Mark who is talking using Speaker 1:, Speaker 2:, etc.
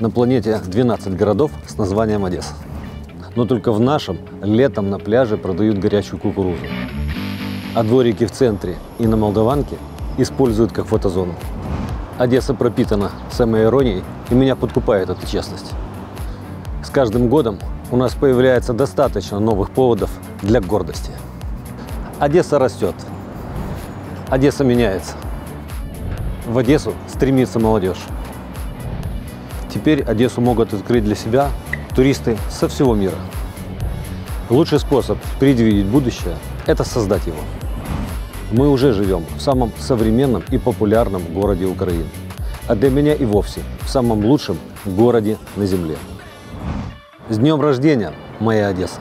Speaker 1: На планете 12 городов с названием Одесса. Но только в нашем летом на пляже продают горячую кукурузу. А дворики в центре и на Молдаванке используют как фотозону. Одесса пропитана самой иронией, и меня подкупает эта честность. С каждым годом у нас появляется достаточно новых поводов для гордости. Одесса растет. Одесса меняется. В Одессу стремится молодежь. Теперь Одессу могут открыть для себя туристы со всего мира. Лучший способ предвидеть будущее – это создать его. Мы уже живем в самом современном и популярном городе Украины. А для меня и вовсе в самом лучшем городе на земле. С днем рождения, моя Одесса!